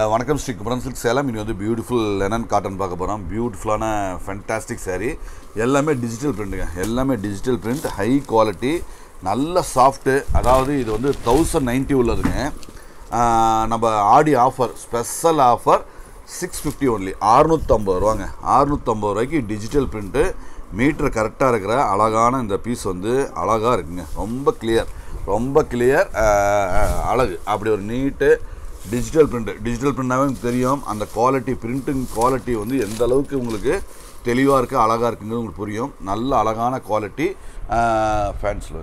வணக்கம் ஸ்ரீ குமரன் சில்க் சேலம். இனி வந்து பியூட்டிஃபுல் லெனன் காட்டன் பார்க்க போகிறோம் பியூட்டிஃபுல்லான ஃபென்டாஸ்டிக் சேரீ எல்லாமே டிஜிட்டல் பிரிண்ட்டுங்க எல்லாமே டிஜிட்டல் பிரிண்ட் ஹை குவாலிட்டி நல்ல சாஃப்ட்டு அதாவது இது வந்து தௌசண்ட் நைன்ட்டி உள்ளதுங்க. நம்ம Aadi offer special offer six fifty only அறுநூற்றம்பது ரூபாங்க. அறுநூற்றம்பது ரூபாய்க்கு டிஜிட்டல் பிரிண்ட்டு மீட்டர் கரெக்டாக இருக்கிற அழகான இந்த பீஸ் வந்து அழகாக இருக்குங்க. ரொம்ப கிளியர் ரொம்ப கிளியர் அழகு. அப்படி ஒரு நீட்டு டிஜிட்டல் பிரிண்ட் டிஜிட்டல் பிரிண்ட்னாவே உங்களுக்கு தெரியும். அந்த குவாலிட்டி பிரிண்டிங் குவாலிட்டி வந்து எந்த அளவுக்கு உங்களுக்கு தெளிவாக இருக்குது அழகாக இருக்குங்கிறது உங்களுக்கு புரியும். நல்ல அழகான குவாலிட்டி ஃபேன்ஸில்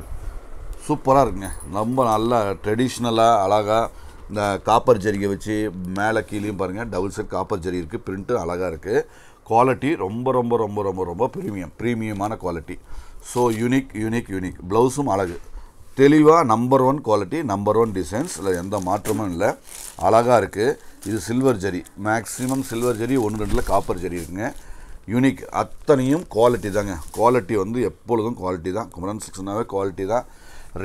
சூப்பராக இருக்குங்க. ரொம்ப நல்லா ட்ரெடிஷ்னலாக அழகாக இந்த காப்பர் ஜரிகை வச்சு மேலே கீழேயும் பாருங்கள் டபுள் செட் காப்பர் ஜரி இருக்குது பிரிண்ட்டு அழகாக இருக்குது குவாலிட்டி ரொம்ப ரொம்ப ரொம்ப ரொம்ப ரொம்ப premium ப்ரீமியமான quality so unique unique unique ப்ளவுஸும் அழகு. தெளிவாக number one quality number one designs இல்லை எந்த மாற்றமும் இல்லை. அழகாக இருக்குது இது silver zari. Maximum silver zari ஒன்று ரெண்டில் காப்பர் ஜரி இருக்குங்க. யூனிக் அத்தனையும் குவாலிட்டி தாங்க. குவாலிட்டி வந்து எப்பொழுதும் குவாலிட்டி தான். குமரன் சிக்ஸ்னாவே குவாலிட்டி தான்.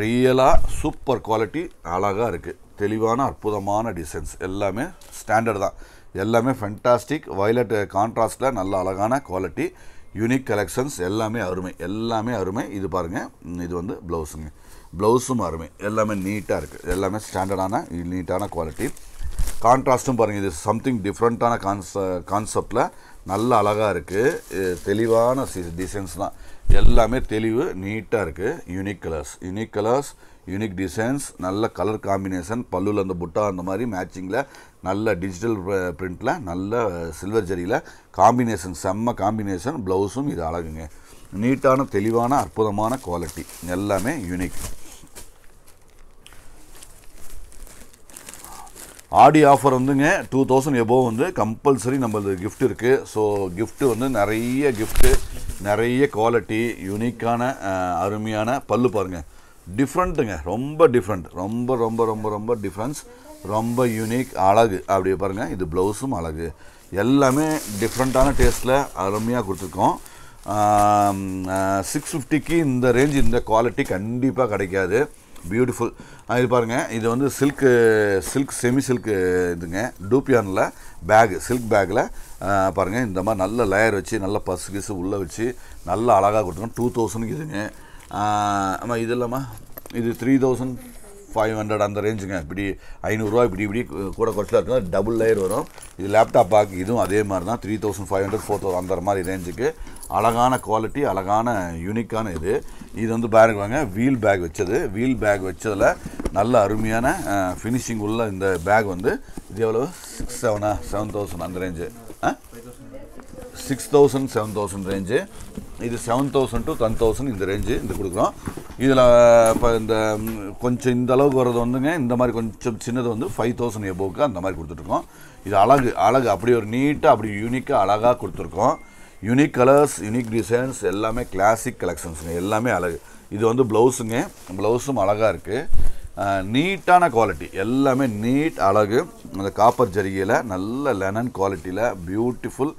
ரியலாக சூப்பர் குவாலிட்டி அழகாக இருக்குது தெளிவான அற்புதமான டிசைன்ஸ் எல்லாமே ஸ்டாண்டர்ட் தான். எல்லாமே ஃபென்டாஸ்டிக் வயலட் கான்ட்ராஸ்டில் நல்ல அழகான குவாலிட்டி யூனிக் கலெக்ஷன்ஸ் எல்லாமே அருமை. எல்லாமே அருமை. இது பாருங்கள் இது வந்து ப்ளவுஸுங்க ப்ளவுஸும் அருமை எல்லாமே நீட்டாக இருக்குது எல்லாமே ஸ்டாண்டர்டான நீட்டான குவாலிட்டி கான்ட்ராஸ்ட்டும் பாருங்கள் இது சம்திங் டிஃப்ரெண்ட்டான கான்ச கான்செப்டில் நல்ல அழகாக இருக்குது தெளிவான டிசைன்ஸ் தான். எல்லாமே தெளிவு நீட்டாக இருக்குது unique colours unique colours unique designs நல்ல கலர் காம்பினேஷன் பல்லுவில் அந்த புட்டா அந்த மாதிரி மேட்சிங்கில் நல்ல டிஜிட்டல் பிரிண்டில் நல்ல சில்வர் ஜரியில் காம்பினேஷன் செம்ம காம்பினேஷன் ப்ளவுஸும் இது அழகுங்க. நீட்டான தெளிவான அற்புதமான குவாலிட்டி எல்லாமே யூனிக் ஆடி ஆஃபர் வந்துங்க. டூ தௌசண்ட் எபோவ் வந்து கம்பல்சரி நம்மளது கிஃப்ட் இருக்குது ஸோ கிஃப்ட்டு வந்து நிறைய கிஃப்ட்டு நிறைய குவாலிட்டி யூனிக்கான அருமையான பல்லு பாருங்கள் டிஃப்ரெண்ட்டுங்க ரொம்ப டிஃப்ரெண்ட் ரொம்ப ரொம்ப ரொம்ப ரொம்ப டிஃப்ரென்ஸ் ரொம்ப யூனிக் அழகு. அப்படி பாருங்கள் இது ப்ளவுஸும் அழகு. எல்லாமே டிஃப்ரெண்ட்டான டேஸ்ட்டில் அருமையாக கொடுத்துருக்கோம். சிக்ஸ் ஃபிஃப்டிக்கு இந்த ரேஞ்ச் இந்த குவாலிட்டி கண்டிப்பாக கிடைக்காது. பியூட்டிஃபுல் இது பாருங்கள் இது வந்து சில்க்கு சில்க் செமி சில்க்கு இதுங்க டூப்பியானில் பேகு சில்க் பேக்கில் பாருங்கள் இந்த மாதிரி நல்ல லேயர் வச்சு நல்ல பசு கிசு உள்ளே வச்சு நல்லா அழகாக கொடுத்துருக்கோம் டூ தௌசண்ட்க்கு இதுங்க. ஆமாம் இது இல்லாமல் இது த்ரீ தௌசண்ட் ஃபைவ் ஹண்ட்ரட் அந்த ரேஞ்சுங்க இப்படி ஐநூறுரூவா இப்படி இப்படி கூட குறைச்சலாக இருக்கும் டபுள் லேயர் வரும். இது லேப்டாப் பேக் இதுவும் அதே மாதிரி தான் three thousand five hundred four thousand அந்த மாதிரி ரேஞ்சுக்கு அழகான குவாலிட்டி அழகான யூனிக்கான இது. இது வந்து பேக் வாங்க வீல் பேக் வச்சது. வீல் பேக் வச்சதில் நல்ல அருமையான ஃபினிஷிங் உள்ள இந்த பேக் வந்து இது எவ்வளோ சிக்ஸ் செவனா செவன் தௌசண்ட் அந்த ரேஞ்சு ஆ six thousand seven thousand range இது seven thousand to ten thousand இந்த ரேஞ்சு இந்த கொடுக்குறோம். இதில் இப்போ இந்த கொஞ்சம் இந்த அளவுக்கு வர்றது வந்துங்க இந்த மாதிரி கொஞ்சம் சின்னது வந்து ஃபைவ் தௌசண்ட் எபோவுக்கு அந்த மாதிரி கொடுத்துட்ருக்கோம். இது அழகு அழகு அப்படி ஒரு நீட்டாக அப்படி யூனிக்காக அழகாக கொடுத்துருக்கோம். யூனிக் கலர்ஸ் யூனிக் டிசைன்ஸ் எல்லாமே கிளாசிக் கலெக்ஷன்ஸுங்க எல்லாமே அழகு. இது வந்து ப்ளவுஸுங்க ப்ளவுஸும் அழகாக இருக்குது நீட்டான குவாலிட்டி எல்லாமே நீட் அழகு. அந்த காப்பர் ஜரிகையில் நல்ல லெனன் குவாலிட்டியில் பியூட்டிஃபுல்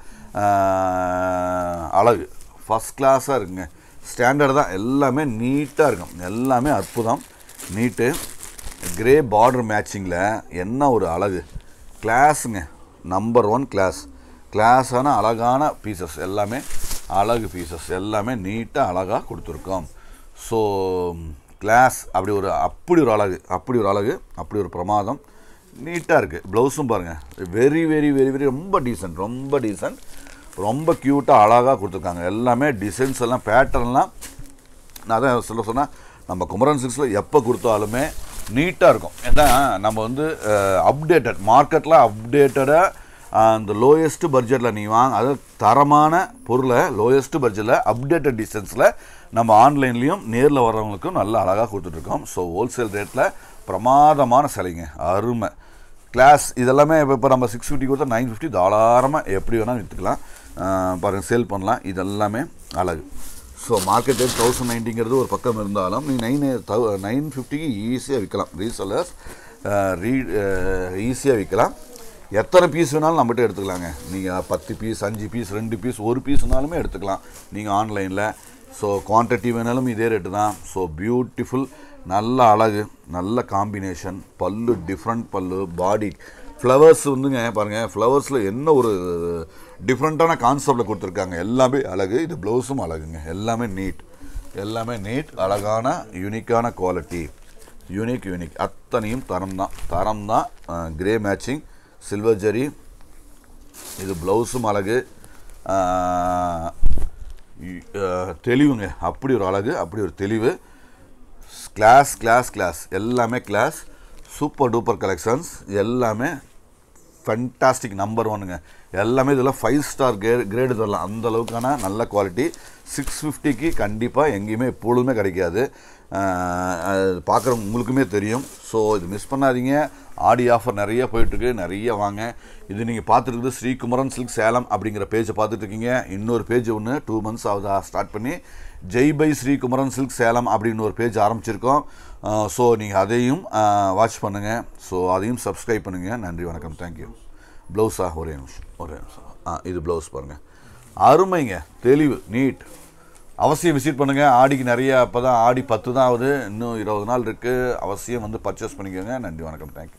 அழகு. ஃபஸ்ட் கிளாஸாக இருக்குங்க. ஸ்டாண்டர்ட் தான். எல்லாமே நீட்டாக இருக்கும். எல்லாமே அற்புதம். நீட்டு கிரே பார்டர் மேட்சிங்கில் என்ன ஒரு அழகு. கிளாஸுங்க நம்பர் ஒன் கிளாஸ் கிளாஸான அழகான பீசஸ் எல்லாமே அழகு பீசஸ் எல்லாமே நீட்டாக அழகாக கொடுத்துருக்கோம். ஸோ கிளாஸ் அப்படி ஒரு அப்படி ஒரு அழகு அப்படி ஒரு அழகு அப்படி ஒரு பிரமாதம். நீட்டாக இருக்குது ப்ளவுஸும் பாருங்கள் வெரி வெரி வெரி வெரி ரொம்ப டீசென்ட் ரொம்ப டீசென்ட் ரொம்ப க்யூட்டாக அழகாக கொடுத்துருக்காங்க. எல்லாமே டிசைன்ஸ் எல்லாம் பேட்டர்ன்லாம் நான் தான் சொல்ல சொன்னால் நம்ம குமரன் சிக்ஸில் எப்போ கொடுத்தாலுமே நீட்டாக இருக்கும். ஏன்னா நம்ம வந்து அப்டேட்டட் மார்க்கெட்டில் அப்டேட்டடாக அந்த லோயஸ்ட்டு பட்ஜெட்டில் நீ வாங்க அதாவது தரமான பொருளை லோயஸ்ட்டு பட்ஜெட்டில் அப்டேட்டட் டிஸ்டன்ஸில் நம்ம ஆன்லைன்லேயும் நேரில் வர்றவங்களுக்கும் நல்லா அழகாக கொடுத்துட்ருக்கோம். ஸோ ஹோல்சேல் ரேட்டில் பிரமாதமான சிலைங்க அருமை. கிளாஸ் இதெல்லாமே இப்போ இப்போ நம்ம சிக்ஸ் ஃபிஃப்டி கொடுத்தா நைன் ஃபிஃப்டி தாராளமாக எப்படி வேணால் விற்றுக்கலாம் பாருங்கள் சேல் பண்ணலாம். இதெல்லாமே அழகு. ஸோ மார்க்கெட் ரேட் தௌசண்ட் நைன்ட்டிங்கிறது ஒரு பக்கம் இருந்தாலும் நீ நைன் தௌ நைன் ஃபிஃப்டிக்கு ஈஸியாக விற்கலாம் ரீசெல்லர்ஸ் ரீ ஈஸியாக விற்கலாம் எத்தனை பீஸ் வேணாலும் நம்மகிட்ட எடுத்துக்கலாங்க. நீங்கள் பத்து பீஸ் அஞ்சு பீஸ் ரெண்டு பீஸ் ஒரு பீஸ்னாலுமே எடுத்துக்கலாம். நீங்கள் ஆன்லைனில் ஸோ குவான்டிட்டி வேணாலும் இதே ரேட்டு தான். ஸோ பியூட்டிஃபுல் நல்ல அழகு நல்ல காம்பினேஷன் பல்லு டிஃப்ரெண்ட் பல்லு பாடி ஃப்ளவர்ஸ் வந்துங்க பாருங்கள் ஃப்ளவர்ஸில் என்ன ஒரு டிஃப்ரெண்ட்டான கான்செப்டில் கொடுத்துருக்காங்க. எல்லாமே அழகு இது ப்ளவுஸும் அழகுங்க. எல்லாமே நீட் எல்லாமே நீட் அழகான யூனிக்கான குவாலிட்டி யூனிக் யூனிக் அத்தனையும் தரம் தான். தரம் தான் கிரே மேட்சிங் சில்வர் ஜெரி இது ப்ளவுஸும் அழகு தெளிவுங்க. அப்படி ஒரு அழகு அப்படி ஒரு தெளிவு. Class class class. எல்லாமே கிளாஸ். Super duper collections. எல்லாமே ஃபென்டாஸ்டிக் நம்பர் ஒன்னுங்க எல்லாமே இதில் ஃபைவ் ஸ்டார் கிரே கிரேடு தரலாம் அந்த அளவுக்கான நல்ல குவாலிட்டி சிக்ஸ் ஃபிஃப்டிக்கு கண்டிப்பாக எங்கேயுமே எப்பொழுதுமே கிடைக்காது. பார்க்குற உங்களுக்குமே தெரியும். ஸோ இது மிஸ் பண்ணாதீங்க. ஆடி ஆஃபர் நிறைய போயிட்டுருக்கு. நிறைய வாங்க. இது நீங்கள் பார்த்துருக்குது ஸ்ரீகுமரன் சில்க் சேலம் அப்படிங்கிற பேஜை பார்த்துட்ருக்கீங்க இன்னொரு பேஜ் ஒன்று டூ மந்த்ஸ் ஆகுதா ஸ்டார்ட் பண்ணி. ஜெய் பை ஸ்ரீகுமரன் சில்க் சேலம் அப்படின்னு ஒரு பேஜ் ஆரம்பிச்சிருக்கோம். ஸோ நீங்கள் அதையும் வாட்ச் பண்ணுங்கள் ஸோ அதையும் சப்ஸ்கிரைப் பண்ணுங்கள் நன்றி வணக்கம். தேங்க்யூ ப்ளவுஸா ஒரே நிமிஷம். ஒரே நிமிஷம். ஆ இது ப்ளவுஸ் பாருங்கள் அருமைங்க. தெளிவு நீட் அவசியம் விசிட் பண்ணுங்கள் ஆடிக்கு நிறைய அப்போ தான் ஆடி பத்து தான் ஆகுது. இன்னும் இருபது நாள் இருக்குது அவசியம் வந்து பர்ச்சேஸ் பண்ணிக்கோங்க. நன்றி வணக்கம். தேங்க்யூ